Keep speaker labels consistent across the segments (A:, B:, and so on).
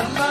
A: Allah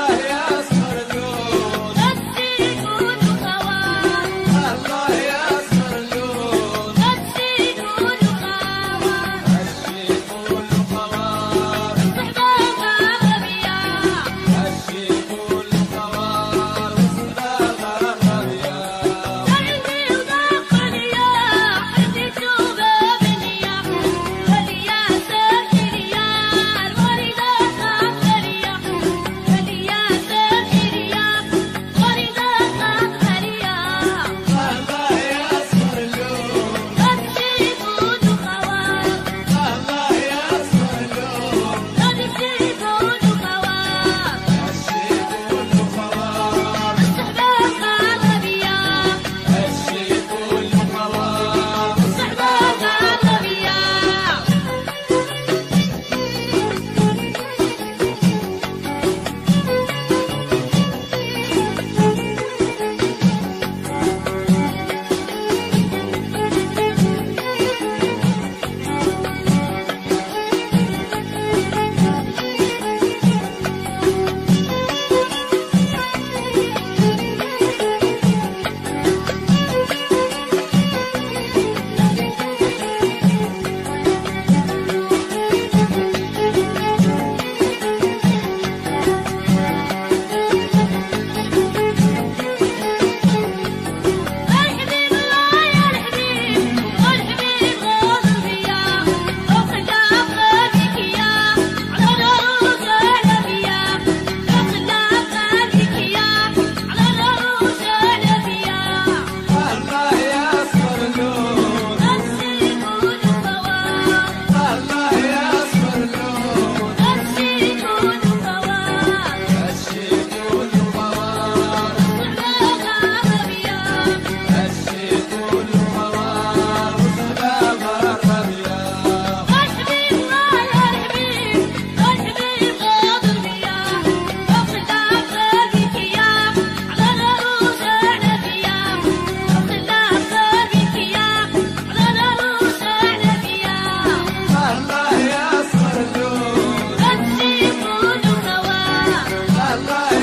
A: Allah.